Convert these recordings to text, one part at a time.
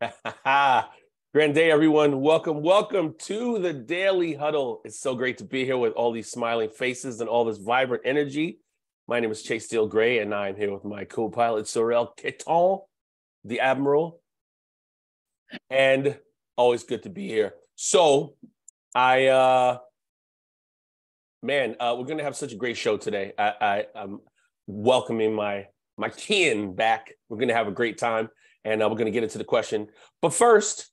Grand day, everyone. Welcome, welcome to the Daily Huddle. It's so great to be here with all these smiling faces and all this vibrant energy. My name is Chase Steele Gray, and I'm here with my co-pilot Sorel Keton, the Admiral. And always good to be here. So, I, uh, man, uh, we're gonna have such a great show today. I, I, I'm welcoming my my kin back. We're gonna have a great time, and uh, we're gonna get into the question. But first,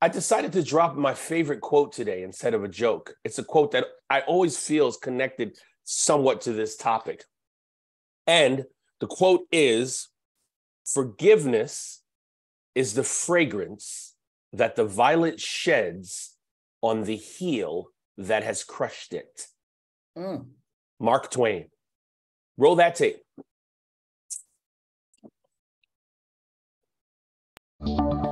I decided to drop my favorite quote today instead of a joke. It's a quote that I always feel is connected somewhat to this topic. And the quote is Forgiveness is the fragrance that the violet sheds on the heel that has crushed it. Mm. Mark Twain. Roll that tape. Thank you.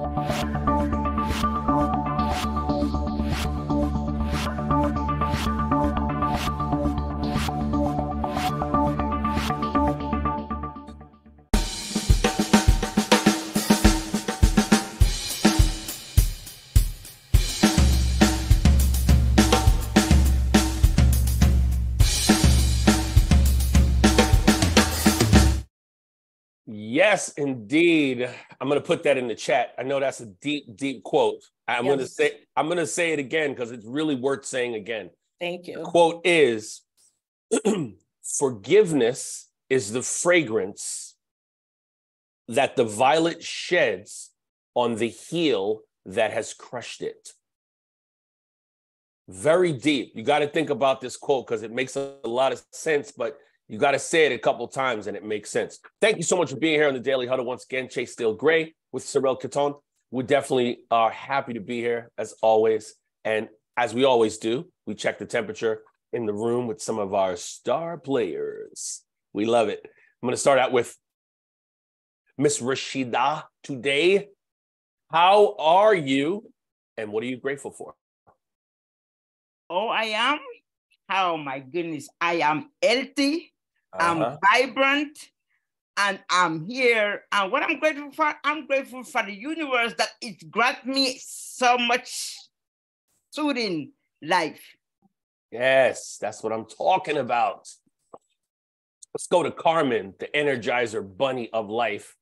Yes, indeed. I'm going to put that in the chat. I know that's a deep, deep quote. I'm going to say I'm going to say it again because it's really worth saying again. Thank The you. quote is forgiveness is the fragrance that the violet sheds on the heel that has crushed it. Very deep. You got to think about this quote because it makes a lot of sense, but you got to say it a couple times and it makes sense. Thank you so much for being here on the Daily Huddle once again. Chase Steele Gray with Sorel Caton. We definitely are happy to be here as always. And as we always do, we check the temperature in the room with some of our star players. We love it. I'm going to start out with Miss Rashida today. How are you? And what are you grateful for? Oh, I am? Oh my goodness. I am healthy, Uh-huh. I'm vibrant, and I'm here. And what I'm grateful for, I'm grateful for the universe that it grant me so much soothing life. Yes, that's what I'm talking about. Let's go to Carmen, the energizer bunny of life.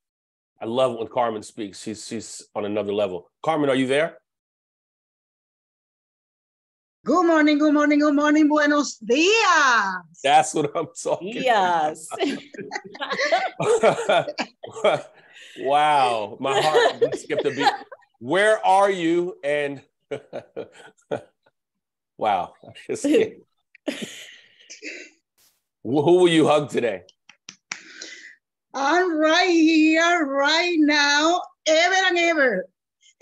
I love when Carmen speaks. She's she's on another level. Carmen, are you there? Good morning, good morning, good morning, buenos dias. That's what I'm talking Yes. wow, my heart skipped a beat. Where are you? And wow, I just can't. Who who will you hug today? I'm right here, right now, ever and ever.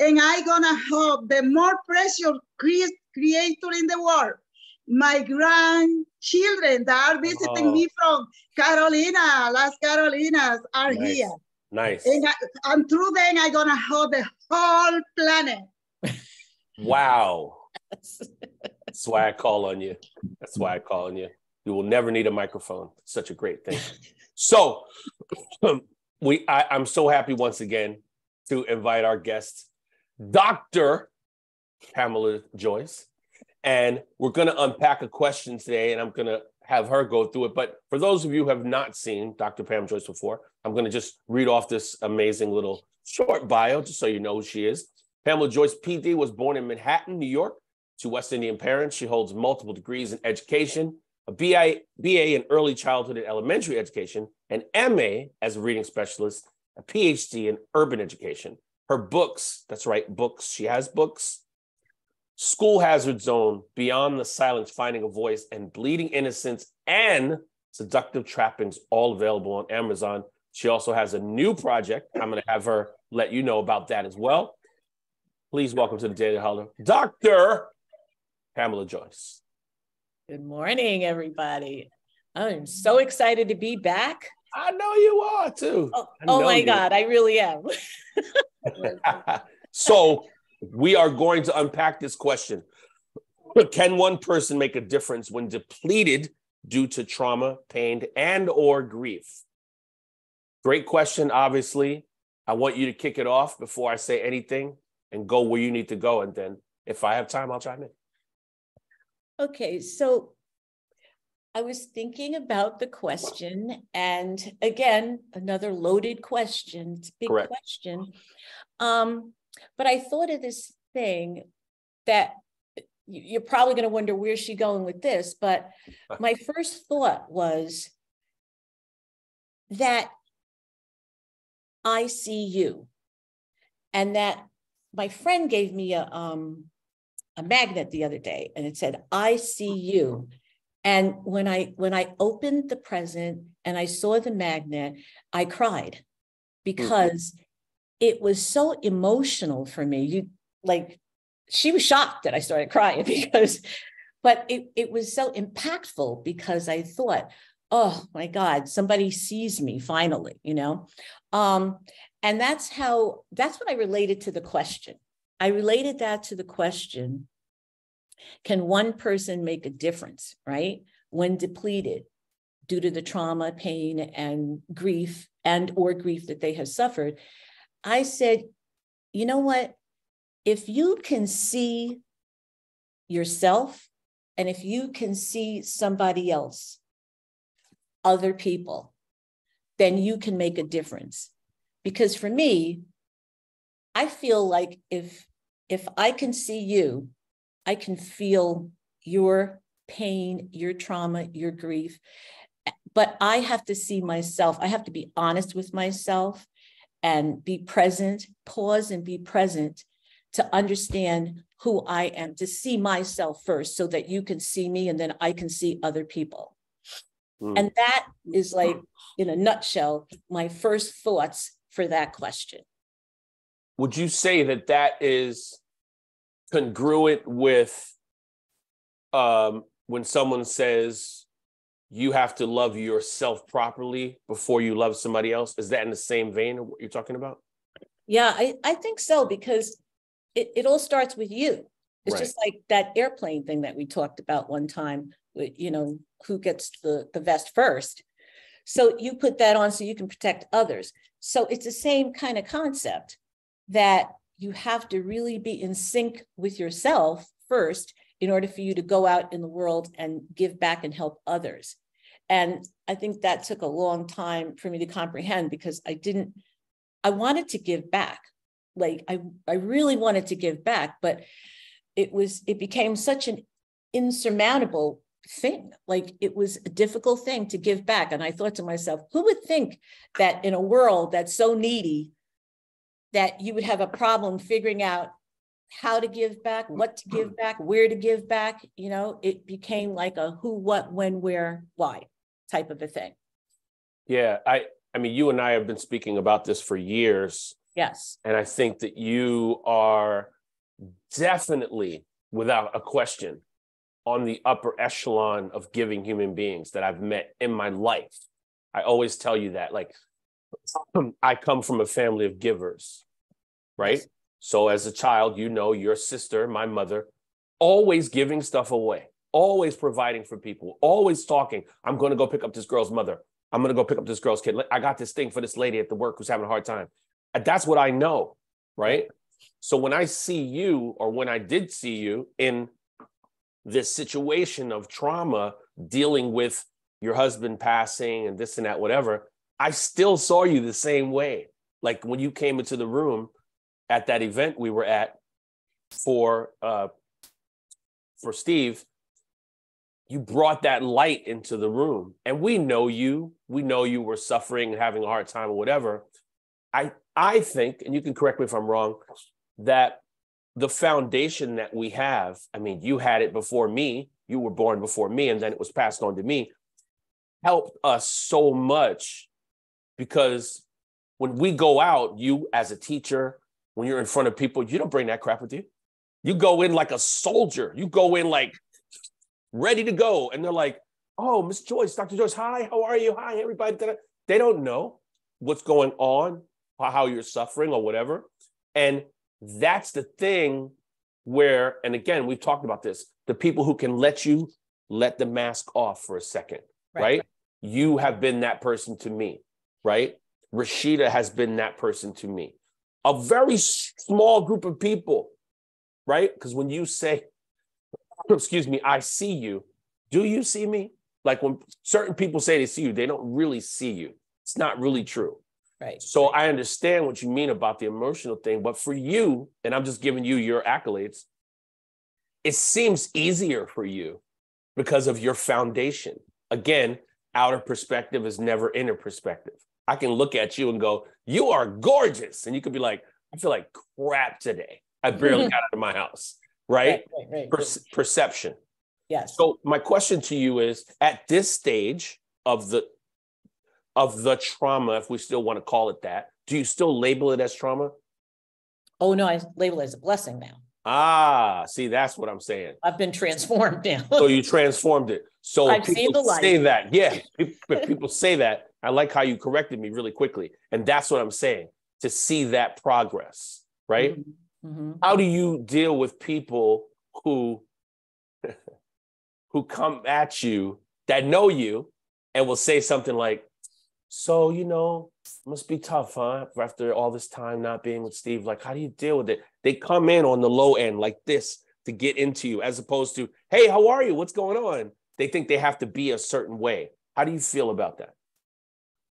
And I'm gonna hug the more precious cre- creator in the world, my grandchildren that are visiting Oh. me from Carolina, Las Carolinas are Nice. here. Nice. And, I, and through them, I'm gonna hold the whole planet. Wow. That's why I call on you. That's why I call on you. You will never need a microphone. Such a great thing. So, um, we I, I'm so happy once again to invite our guest, Dr. Pamela Joyce. And we're going to unpack a question today, and I'm going to have her go through it. But for those of you who have not seen Dr. Pam Joyce before, I'm going to just read off this amazing little short bio just so you know who she is. Pamela Joyce PD was born in Manhattan, New York, to West Indian parents. She holds multiple degrees in education, a BA, in early childhood and elementary education, an MA as a reading specialist, a PhD in urban education. Her books, that's right, books, she has books. School Hazard Zone, Beyond the Silence, Finding a Voice, and Bleeding Innocence and Seductive Trappings, all available on Amazon. She also has a new project. I'm going to have her let you know about that as well. Please welcome to the Daily Huddle, Dr. Pamela Joyce. Good morning, everybody. I'm so excited to be back. I know you are too. Oh, oh my you. God, I really am. so we are going to unpack this question. Can one person make a difference when depleted due to trauma, pain, and or grief? Great question, obviously. I want you to kick it off before I say anything and go where you need to go. And then if I have time, I'll chime in. Okay, so I was thinking about the question, and again, another loaded question. It's a big Correct. question. Um, but I thought of this thing that you- you're probably going to wonder where's she going with this, but my first thought was that I see you, and that my friend gave me a um a magnet the other day, and it said I see you. And when I when I opened the present and I saw the magnet, I cried because it was so emotional for me. You like she was shocked that I started crying because but it it was so impactful because I thought, oh my God, somebody sees me finally, you know. Um, and that's how that's what I related to the question. I related that to the question can one person make a difference, right? When depleted due to the trauma, pain, and grief, and or grief that they have suffered. I said, you know what? If you can see yourself and if you can see somebody else, other people, then you can make a difference. Because for me, I feel like if if I can see you, I can feel your pain, your trauma, your grief. But I have to see myself. I have to be honest with myself and be present, pause and be present to understand who I am, to see myself first so that you can see me and then I can see other people. Mm. And that is like, in a nutshell, my first thoughts for that question. Would you say that that is congruent with um, when someone says you have to love yourself properly before you love somebody else? Is that in the same vein of what you're talking about? Yeah, I, I think so because it, it all starts with you. It's Right. just like that airplane thing that we talked about one time, you know, who gets the, the vest first. So you put that on so you can protect others. So it's the same kind of concept that you have to really be in sync with yourself first in order for you to go out in the world and give back and help others. And I think that took a long time for me to comprehend because I didn't, I wanted to give back. Like I, I really wanted to give back, but it was, it became such an insurmountable thing. Like it was a difficult thing to give back. And I thought to myself, who would think that in a world that's so needy, that you would have a problem figuring out how to give back, mm-hmm. what to give back, where to give back. You know, it became like a who, what, when, where, why type of a thing. Yeah, I I mean you and I have been speaking about this for years Yes. and I think that you are definitely without a question on the upper echelon of giving human beings that I've met in my life. I always tell you that like I come from a family of givers, right? So as a child, you know your sister, my mother, always giving stuff away, always providing for people, always talking. I'm going to go pick up this girl's mother. I'm going to go pick up this girl's kid. I got this thing for this lady at the work who's having a hard time. That's what I know, right? So when I see you, or when I did see you in this situation of trauma, dealing with your husband passing and this and that, whatever, I still saw you the same way. Like when you came into the room at that event we were at for uh, for Steve, you brought that light into the room, and we know you. We know you were suffering and having a hard time or whatever. I I think, and you can correct me if I'm wrong, that the foundation that we have. I mean, you had it before me. You were born before me, and then it was passed on to me. Helped us so much because when we go out, you as a teacher, when you're in front of people, you don't bring that crap with you. You go in like a soldier. You go in like ready to go. And they're like, oh, Miss Joyce, Dr. Joyce, hi, how are you? Hi, everybody. They don't know what's going on, how you're suffering or whatever. And that's the thing where, and again, we've talked about this the people who can let you let the mask off for a second, right? Right. You have been that person to me, right? Rashida has been that person to me. A very small group of people, right? Because when you say, excuse me, I see you, do you see me? Like when certain people say they see you, they don't really see you. It's not really true. Right. So I understand what you mean about the emotional thing, but for you, and I'm just giving you your accolades, it seems easier for you because of your foundation. Again, outer perspective is never inner perspective. I can look at you and go, You are gorgeous. And you could be like, I feel like crap today. I barely got out of my house. Right? Right, right, right. Per- perception. yes. So my question to you is at this stage of the of the trauma, if we still want to call it that, do you still label it as trauma? oh no, I label it as a blessing now. Ah, see, that's what I'm saying. I've been transformed now. So you transformed it. So I've seen the light. say that. Yeah, people, people say that. I like how you corrected me really quickly. And that's what I'm saying to see that progress, right? Mhm. How do you deal with people who who come at you that know you and will say something like, "So, you know, must be tough, huh? After all this time not being with Steve, like how do you deal with it?" They come in on the low end like this to get into you as opposed to, "Hey, how are you? What's going on?" They think they have to be a certain way. How do you feel about that?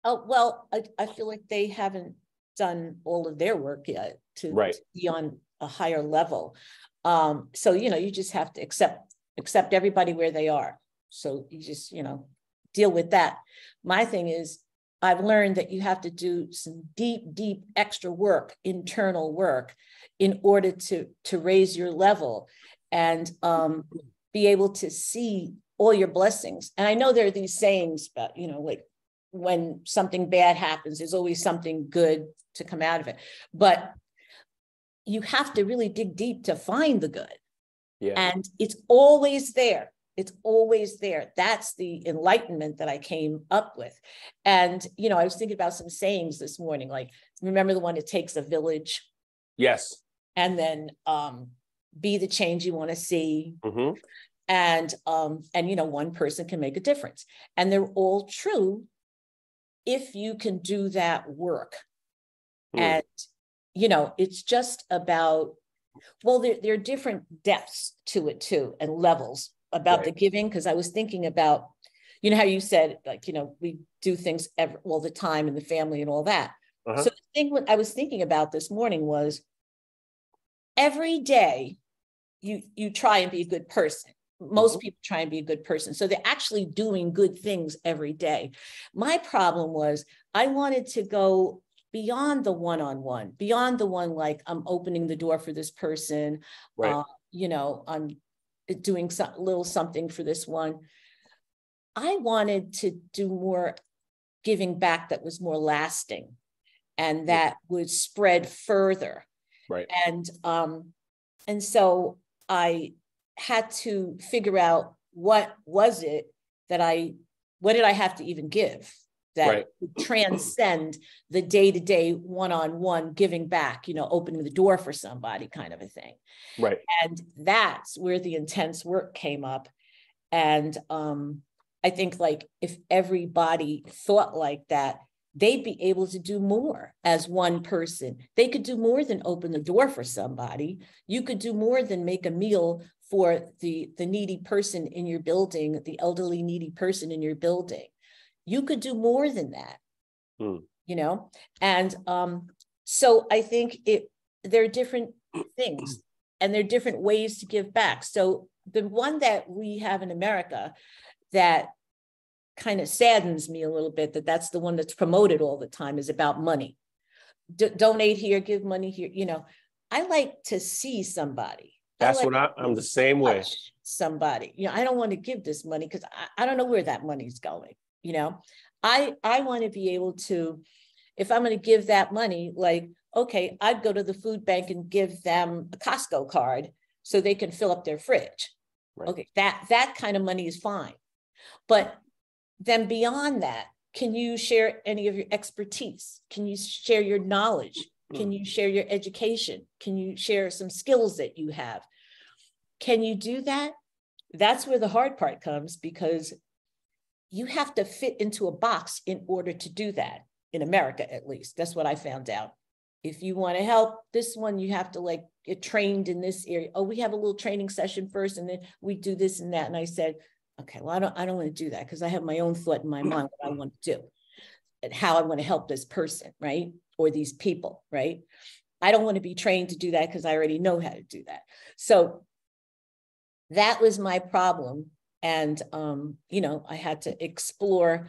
Oh, well, I, I feel like they haven't done all of their work yet to, Right. to be on a higher level. Um, so, you know, you just have to accept, accept everybody where they are. So you just, you know, deal with that. My thing is, I've learned that you have to do some deep, deep extra work, internal work, in order to to raise your level and um, be able to see all your blessings. And I know there are these sayings about, you know, like when something bad happens, there's always something good to come out of it. But you have to really dig deep to find the good. Yeah. And it's always there. It's always there. That's the enlightenment that I came up with. And, you know, I was thinking about some sayings this morning, like, remember the one, it takes a village yes. and then um, be the change you want to see. hmm And, um, and, you know, one person can make a difference. And they're all true if you can do that work. Hmm. And, you know, it's just about, well, there, there are different depths to it too, and levels about the giving. Cause I was thinking about, you know, how you said, like, you know, we do things every, all the time in the family and all that. Uh-huh. So the thing what I was thinking about this morning was every day you you try and be a good person. Most Mhm. people try and be a good person. So they're actually doing good things every day. My problem was I wanted to go beyond the one-on-one, beyond the one like I'm opening the door for this person, Right. uh, you know, I'm doing some little something for this one. I wanted to do more giving back that was more lasting and that would spread further. Right. And um, and so I had to figure out what was it that I what did I have to even give that Right. would transcend the day-to-day one-on-one giving back, you know, opening the door for somebody kind of a thing. Right. And that's where the intense work came up. And um, I think like if everybody thought like that, they'd be able to do more as one person. They could do more than open the door for somebody. You could do more than make a meal for the, the needy person in your building, the elderly needy person in your building. You could do more than that. Hmm. You know? And um, so I think it there are different things and there are different ways to give back. So the one that we have in America that kind of saddens me a little bit that that's the one that's promoted all the time is about money. D- donate here, give money here. You know, I like to see somebody. I That's like what I, I'm the same way. Somebody, you know, I don't want to give this money because I, I don't know where that money's going. You know, I I want to be able to, if I'm going to give that money, like okay, I'd go to the food bank and give them a Costco card so they can fill up their fridge. Right. Okay, that that kind of money is fine. But then beyond that, can you share any of your expertise? Can you share your knowledge? Mm-hmm. Can you share your education? Can you share some skills that you have? Can you do that? That's where the hard part comes because you have to fit into a box in order to do that. in America, at least. That's what I found out. If you want to help this one, you have to like get trained in this area. Oh, we have a little training session first, and then we do this and that. And I said, okay, well, I don't, I don't want to do that because I have my own thought in my mind what I want to do and how I want to help this person, right? Or these people, right? I don't want to be trained to do that because I already know how to do that. So that was my problem. And, um, you know, I had to explore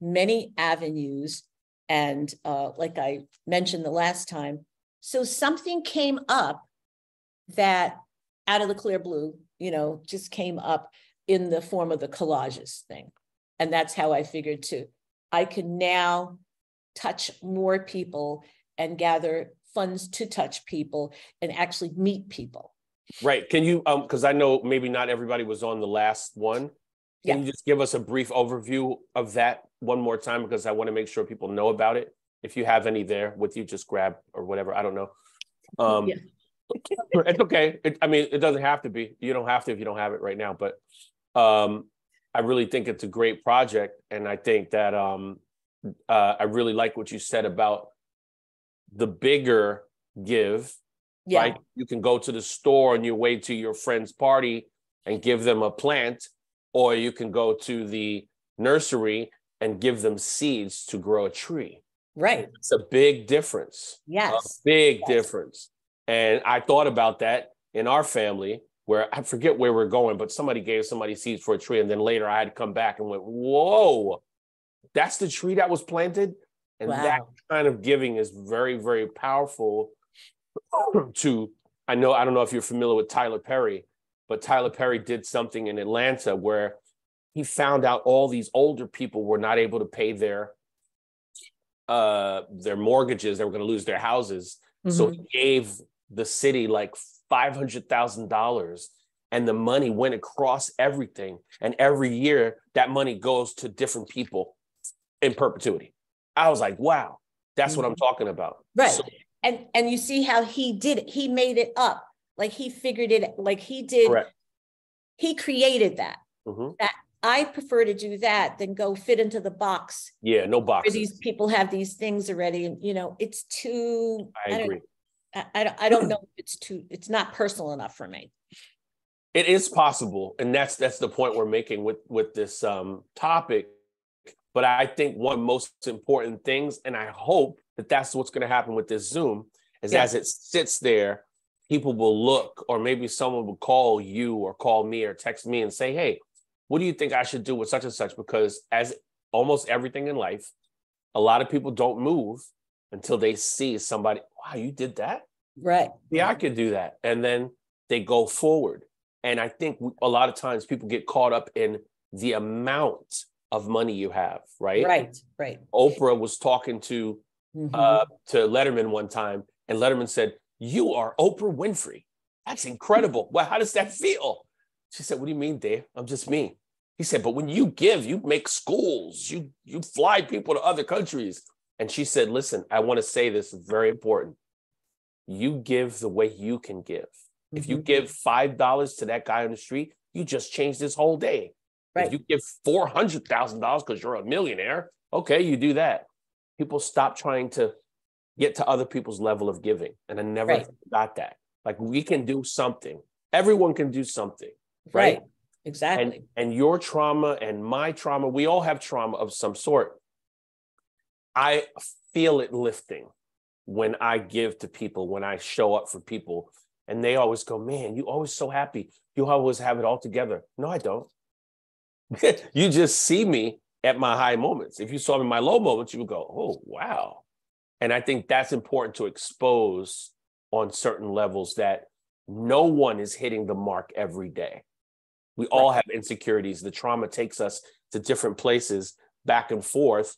many avenues. And uh, like I mentioned the last time, so something came up that out of the clear blue, you know, just came up in the form of the collages thing. And that's how I figured to, I can now touch more people and gather funds to touch people and actually meet people. Right. Can you, um, because I know maybe not everybody was on the last one. Can Yeah. you just give us a brief overview of that one more time? Because I want to make sure people know about it. If you have any there with you, just grab or whatever. I don't know. Um, Yeah. it's okay. It, I mean, it doesn't have to be. You don't have to if you don't have it right now. But um, I really think it's a great project, and I think that um, uh, I really like what you said about the bigger give Yeah. right? You can go to the store on your way to your friend's party and give them a plant, or you can go to the nursery and give them seeds to grow a tree. Right. It's a big difference. A Yes. big Yes. difference. And I thought about that in our family where I forget where we're going, but somebody gave somebody seeds for a tree. And then later I had to come back and went, whoa, that's the tree that was planted. And that kind of giving is very, very powerful to I know I don't know if you're familiar with Tyler Perry, but Tyler Perry did something in Atlanta where he found out all these older people were not able to pay their uh their mortgages, they were going to lose their houses. So Mhm. he gave the city like five hundred thousand dollars, and the money went across everything. And every year, that money goes to different people in perpetuity. I was like, wow, that's what I'm talking about. Mm-hmm. Right. So- and and you see how he did it. He made it up. Like he figured it like he did. Correct. He created that. Mhm. I prefer to do that than go fit into the box Yeah, no box these people have these things already. And you know, it's too I don't- agree. I, I don't I don't know if it's too it's not personal enough for me. It is possible, and that's that's the point we're making with with this um, topic. But I think one of the most important things, and I hope that that's what's going to happen with this Zoom, is Yeah. as it sits there, people will look, or maybe someone will call you, or call me, or text me and say, "Hey, what do you think I should do with such and such?" Because as almost everything in life, a lot of people don't move until they see somebody. Wow, you did that Right. yeah, I could do that. And then they go forward. And I think a lot of times people get caught up in the amount of money you have, right? Right. Right. Oprah was talking to Mhm. uh, to Letterman one time, and Letterman said, "You are Oprah Winfrey. That's incredible. Well, how does that feel?" She said, "What do you mean, Dave? I'm just me." He said, "But when you give, you make schools. You you fly people to other countries." And she said, "Listen, I want to say this is very important. You give the way you can give. If you Mhm. give five dollars to that guy on the street, you just changed his whole day. Right. If you give four hundred thousand dollars because you're a millionaire, okay, you do that. People stop trying to get to other people's level of giving, and I never Right. got that. Like we can do something. Everyone can do something, right. right? Exactly. and and your trauma and my trauma, we all have trauma of some sort. I feel it lifting when I give to people, when I show up for people, and they always go, "Man, you always so happy. You always have it all together." No, I don't. you just see me at my high moments. If you saw me in my low moments, you would go, "Oh, wow." And I think that's important to expose on certain levels that no one is hitting the mark every day. We all have insecurities. The trauma takes us to different places back and forth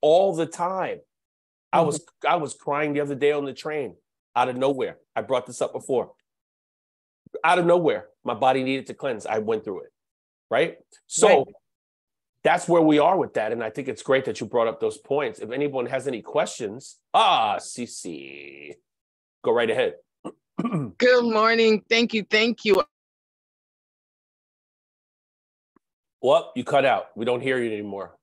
all the time. I was mm-hmm. I was crying the other day on the train out of nowhere. I brought this up before. Out of nowhere, my body needed to cleanse. I went through it. Right? So Right. That's where we are with that. And I think it's great that you brought up those points. If anyone has any questions, ah, CC, go right ahead. Good morning. Thank you. Thank you. Well, you cut out. We don't hear you anymore.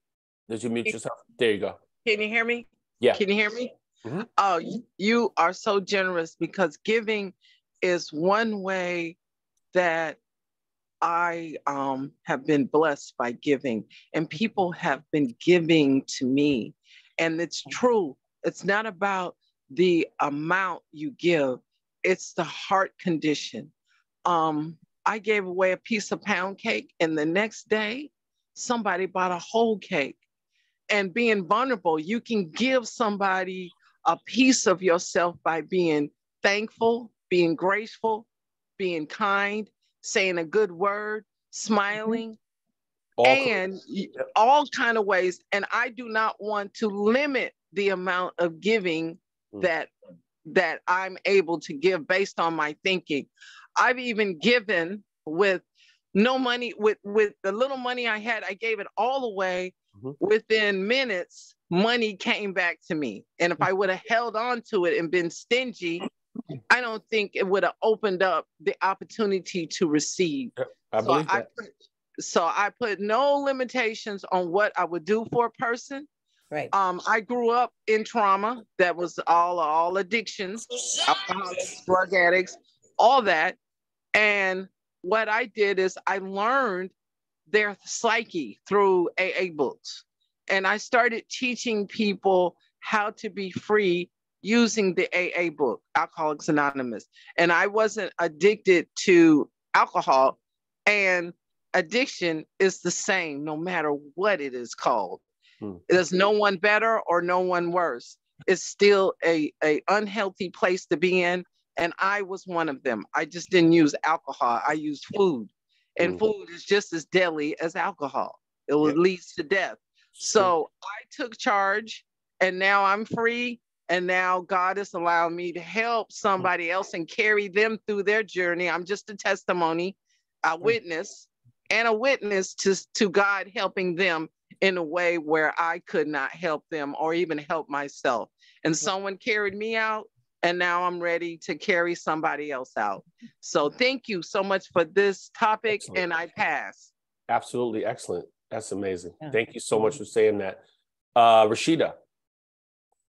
Did you mute yourself? There you go. Can you hear me? Yeah. Can you hear me? Mhm. Oh, you are so generous because giving is one way that I um, have been blessed by giving, and people have been giving to me. And it's true, it's not about the amount you give, it's the heart condition. Um, I gave away a piece of pound cake, and the next day, somebody bought a whole cake. And being vulnerable, you can give somebody a piece of yourself by being thankful, being graceful, being kind, saying a good word, smiling, All and all kind of ways. And I do not want to limit the amount of giving Mm. that that I'm able to give based on my thinking. I've even given with no money with with the little money I had, I gave it all away. Mhm. Within minutes, money came back to me. And if I would have held on to it and been stingy, I don't think it would have opened up the opportunity to receive. I So believe I that. put, so I put no limitations on what I would do for a person. Right. Um, I grew up in trauma that was all all addictions, alcoholics, drug addicts, all that. And what I did is I learned their psyche through AA books. And I started teaching people how to be free using the AA book, Alcoholics Anonymous. And I wasn't addicted to alcohol. And addiction is the same no matter what it is called. Hmm. There's no one better or no one worse. It's still a, a unhealthy place to be in. And I was one of them. I just didn't use alcohol. I used food. And Hmm. food is just as deadly as alcohol. It leads to death. So I took charge and now I'm free. And now God has allowed me to help somebody else and carry them through their journey. I'm just a testimony, a witness, and a witness to, to God helping them in a way where I could not help them or even help myself. And someone carried me out, and now I'm ready to carry somebody else out. So thank you so much for this topic, Excellent. and I pass. Absolutely excellent. That's amazing. Yeah. Thank you so much for saying that. Uh, Rashida.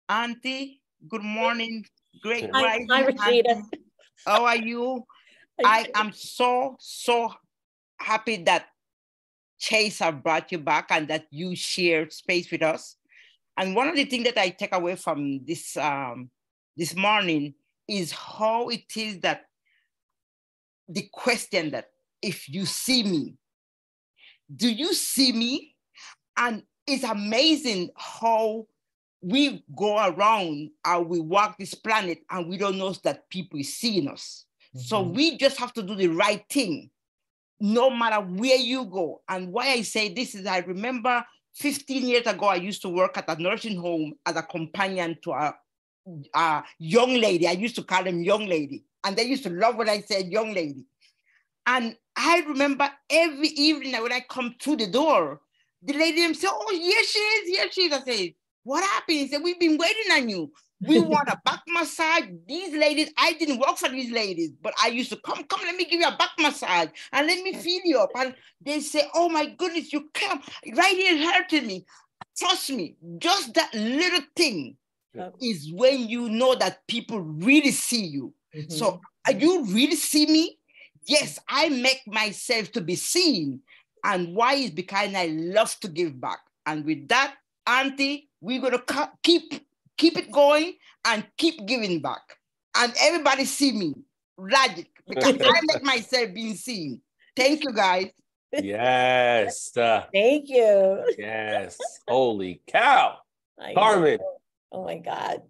Auntie, good morning. Great Hi- rising. hi, Rashida. Auntie. How are you? I am so, so happy that Chase have brought you back and that you shared space with us. And one of the things that I take away from this um, this morning is how it is that the question that if you see me, do you see me? And it's amazing how we go around and we walk this planet and we don't know that people is seeing us. So Mhm. we just have to do the right thing, no matter where you go. And why I say this is I remember 15 years ago, I used to work at a nursing home as a companion to a, a young lady. I used to call them young lady. And they used to love when I said young lady. And I remember every evening when I come through the door, the lady them say, Oh, here she is, here she is. I say, What happened? He said, We've been waiting on you. We want a back massage. These ladies, I didn't work for these ladies, but I used to come, come, let me give you a back massage and let me feel you up. And they say, Oh my goodness, you come right here hurting me. Trust me, just that little thing Yeah. is when you know that people really see you. Mhm. So, are you really see me? Yes, I make myself to be seen. And why is because I love to give back. And with that, Auntie, we're gonna keep keep it going and keep giving back. And everybody see me. Logic. Because I make myself being seen. Thank you guys. Yes. uh, Thank you. yes. Holy cow. I Carmen, know. Oh my God.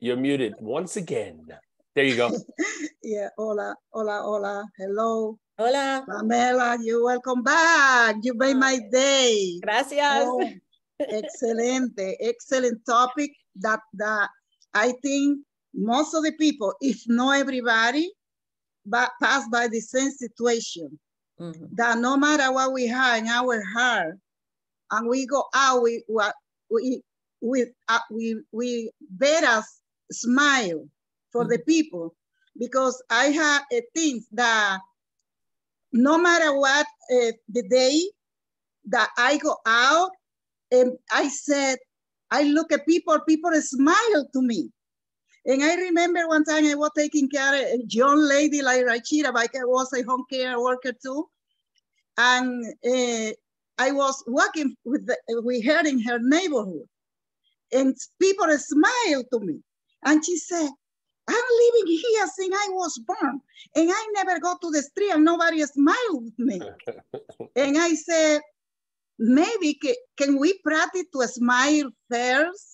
you're muted once again. There you go. Yeah, hola, hola, hola. Hello, Hola. Pamela, you welcome back. You made my day. Gracias. Oh, excelente, excellent topic that, that I think most of the people, if not everybody, but pass by the same situation. Mhm. That no matter what we have in our heart, and we go out, we what we we uh, we we better smile for the people because I have a thing that no matter what uh, the day that I go out and I said I look at people, people smile to me. And I remember one time I was taking care of a young lady like Rachira, like I was a home care worker too. And uh, I was working with, the, with her in her neighborhood. And people smiled to me. And she said, I'm living here since I was born. And I never go to the street and nobody smiled with me. and I said, maybe can, we practice to smile first?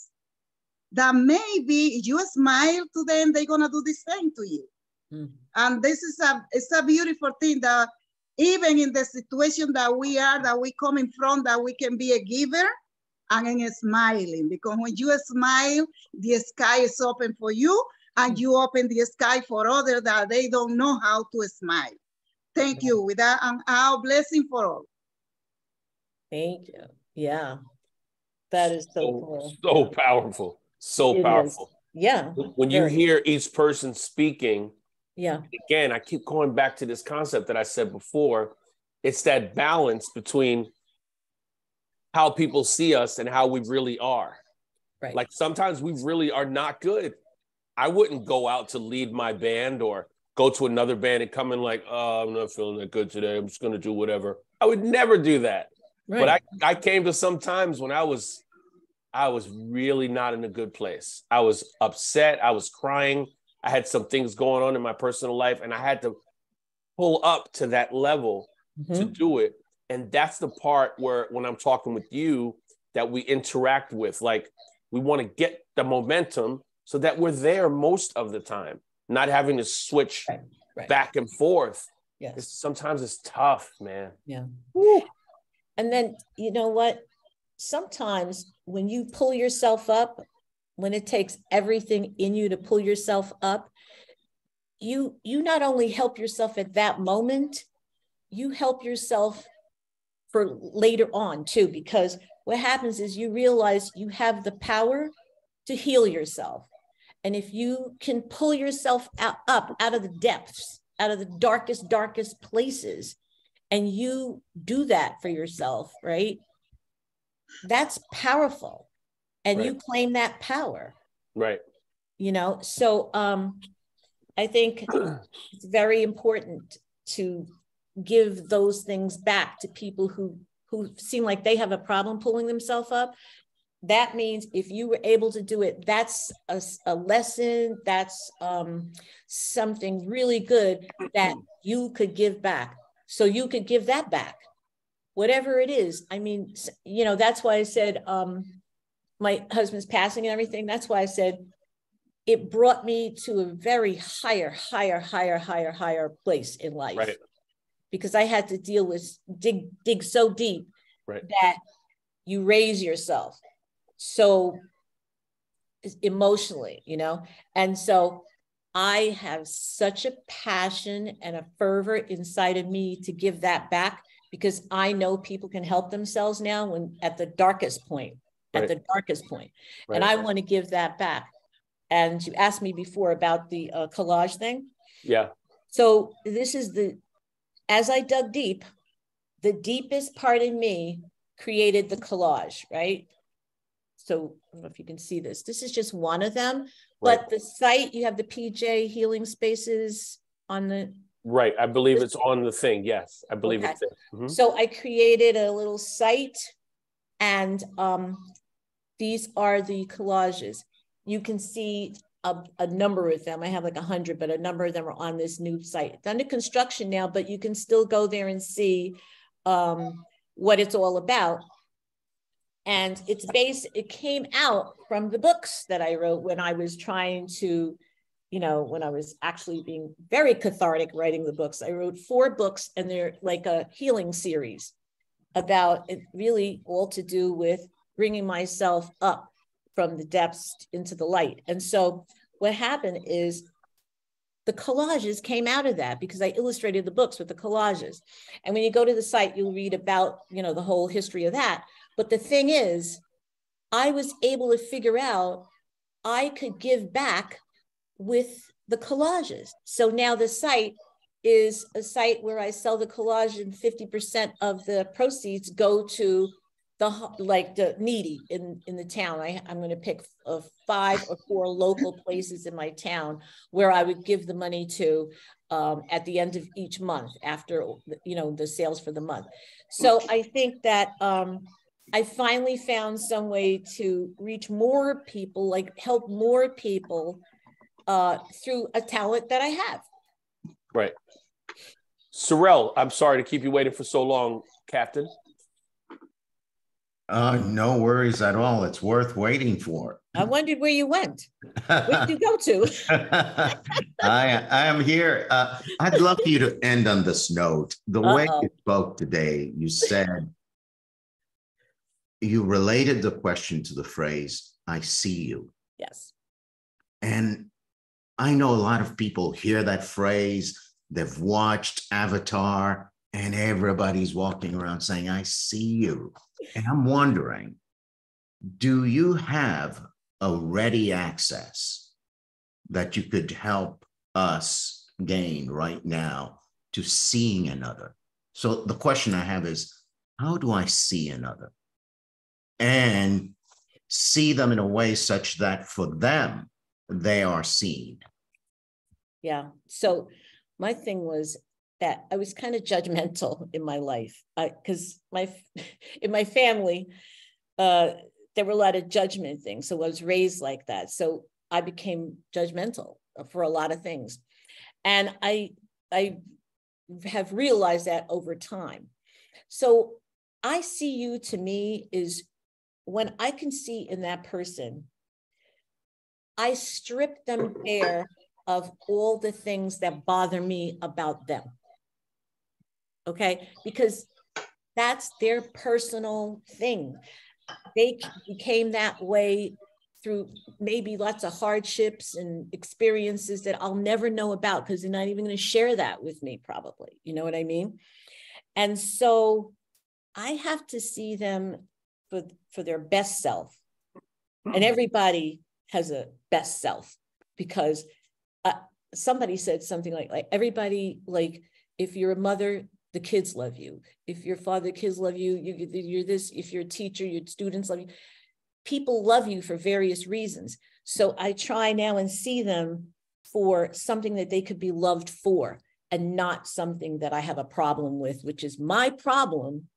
That maybe you smile to them, they're gonna do the same to you. Mm. And this is a it's a beautiful thing that even in the situation that we are, that we coming from, that we can be a giver and in smiling. Because when you smile, the sky is open for you and you open the sky for others that they don't know how to smile. Thank you. With that, and our blessing for all. Thank you. Yeah. That is so, so cool. So powerful. So it powerful. Is. Yeah. When you hear each person speaking, yeah. Again, I keep going back to this concept that I said before. It's that balance between how people see us and how we really are. Right. Like sometimes we really are not good. I wouldn't go out to lead my band or go to another band and come in like, oh, I'm not feeling that good today. I'm just going to do whatever. I would never do that. Right. But I, I came to some times when I was I was really not in a good place. I was upset. I was crying. I had some things going on in my personal life, and I had to pull up to that level mm-hmm. to do it. And that's the part where, when I'm talking with you, that we interact with. Like, we want to get the momentum so that we're there most of the time, not having to switch right. Right. back and forth. Yes. Sometimes it's tough, man. Yeah. Woo. And then, you know what? Sometimes when you pull yourself up, when it takes everything in you to pull yourself up, you you not only help yourself at that moment, you help yourself for later on too, because what happens is you realize you have the power to heal yourself. And if you can pull yourself out, up out of the depths, out of the darkest, darkest places, and you do that for yourself, right? That's powerful. And right. you claim that power. Right. You know so um i think it's very important to give those things back to people who who seem like they have a problem pulling themselves up. That means if you were able to do it that's a, a lesson that's um, something really good that you could give back so you could give that back whatever it is i mean you know that's why i said um, my husband's passing and everything. That's why I said it brought me to a very higher, higher, higher, higher, higher place in life. Right. Because I had to deal with dig, dig so deep right. that you raise yourself so emotionally, you know? And so I have such a passion and a fervor inside of me to give that back because I know people can help themselves now when at the darkest point at the darkest point. Right. And I want to give that back. And you asked me before about the uh, collage thing. Yeah. So this is the, as I dug deep, the deepest part in me created the collage, right? So I don't know if you can see this. This is just one of them, right. but the site, you have the PJ healing spaces on the Right. I believe it's on the thing. Yes. I believe okay. it's mm-hmm. So I created a little site and um, these are the collages. You can see a, a, number of them. I have like a hundred, but a number of them are on this new site. It's under construction now, but you can still go there and see um, what it's all about. And it's based, it came out from the books that I wrote when I was trying to, you know, when I was actually being very cathartic writing the books. I wrote four books and they're like a healing series about it really all to do with bringing myself up from the depths into the light. And so what happened is the collages came out of that because I illustrated the books with the collages. And when you go to the site, you'll read about, you know, the whole history of that. But the thing is, I was able to figure out I could give back with the collages. So now the site is a site where I sell the collage and 50% of the proceeds go to the like the needy in in the town. I I'm going to pick uh, five or four local places in my town where I would give the money to um, at the end of each month after you know the sales for the month. So I think that um, I finally found some way to reach more people, like help more people uh, through a talent that I have. Right. Sorrel, I'm sorry to keep you waiting for so long, Captain. Uh, no worries at all. It's worth waiting for. I wondered where you went. Where did you go to? I I am here. Uh, I'd love for you to end on this note. The way Uh-oh. you spoke today, you said you related the question to the phrase "I see you," yes. and I know a lot of people hear that phrase. They've watched Avatar, and everybody's walking around saying, "I see you." And I'm wondering, do you have a ready access that you could help us gain right now to seeing another? So the question I have is, how do I see another? And see them in a way such that for them, they are seen. Yeah. So my thing was that I was kind of judgmental in my life because my in my family uh, there were a lot of judgment things. So I was raised like that. So I became judgmental for a lot of things, and I I have realized that over time. So I see you to me is when I can see in that person, I strip them bare of all the things that bother me about them. Okay, because that's their personal thing. They became that way through maybe lots of hardships and experiences that I'll never know about because they're not even going to share that with me, probably. You know what I mean? And so I have to see them for, for their best self. And everybody has a best self because uh, somebody said something like, like everybody, like if you're a mother, the kids love you. If you're father, the kids love you. you you're this, if you're a teacher, your students love you. People love you for various reasons. So I try now and see them for something that they could be loved for and not something that I have a problem with, which is my problem.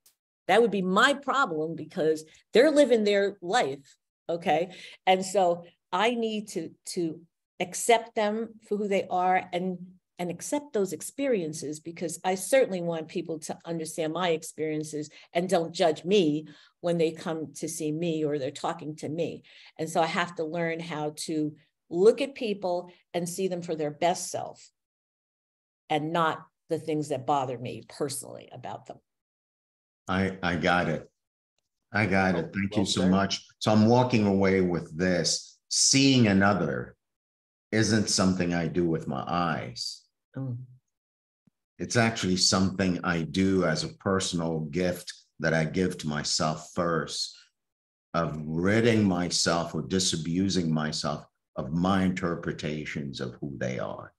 That would be my problem because they're living their life. Okay. And so I need to, to accept them for who they are and and accept those experiences because I certainly want people to understand my experiences and don't judge me when they come to see me or they're talking to me. And so I have to learn how to look at people and see them for their best self and not the things that bother me personally about them. I, I got it. I got it. Thank you so much. So I'm walking away with this. Seeing another isn't something I do with my eyes. Mm. It's actually something I do as a personal gift that I give to myself first of ridding myself or disabusing myself of my interpretations of who they are.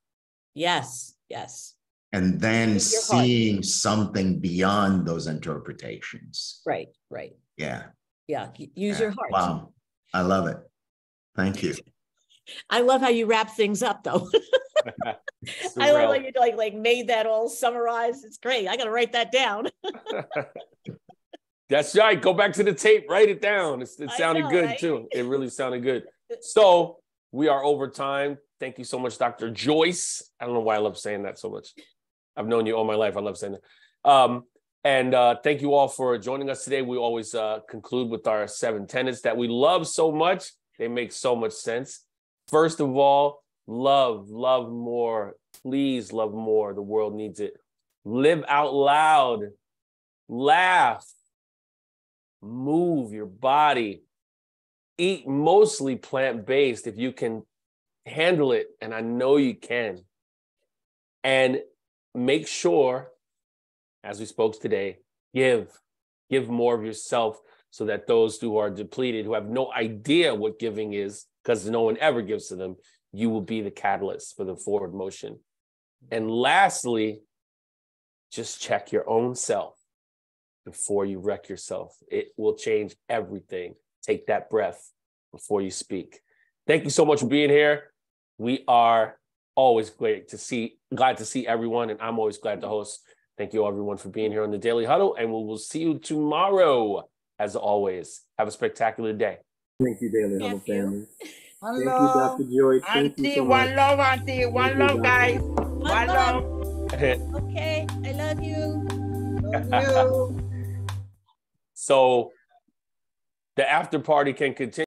Yes, yes, And then With your heart. seeing something beyond those interpretations. right, right. Yeah. Yeah, use yeah. your heart. Wow. I love it. Thank you. I love how you wrap things up though. I love how you like like made that all summarized. It's great. I gotta write that down. That's right. Go back to the tape, write it down. It's, it sounded know, good right? too. It really sounded good. So we are over time. Thank you so much, Dr. Joyce. I don't know why I love saying that so much. I've known you all my life. I love saying that. Um, and uh, thank you all for joining us today. We always uh, conclude with our seven tenets that we love so much. They make so much sense. First of all, love, love more. Please love more. The world needs it. Live out loud. Laugh. Move your body. Eat mostly plant based if you can handle it. And I know you can. And make sure, as we spoke today, give, give more of yourself so that those who are depleted, who have no idea what giving is, because no one ever gives to them, you will be the catalyst for the forward motion. And lastly, just check your own self. before you wreck yourself. It will change everything. Take that breath before you speak. Thank you so much for being here. We are always great to see, glad to see everyone, and I'm always glad to host. Thank you, everyone, for being here on the Daily Huddle, and we will see you tomorrow. As always, have a spectacular day. Thank you, Daily Huddle Thank you. family. Thank you, Hello. Dr. Joy. Thank Auntie, you so one love, Auntie. One Thank love, Dr. guys. One One love. love. Okay, I love you. Love you. so the after party can continue.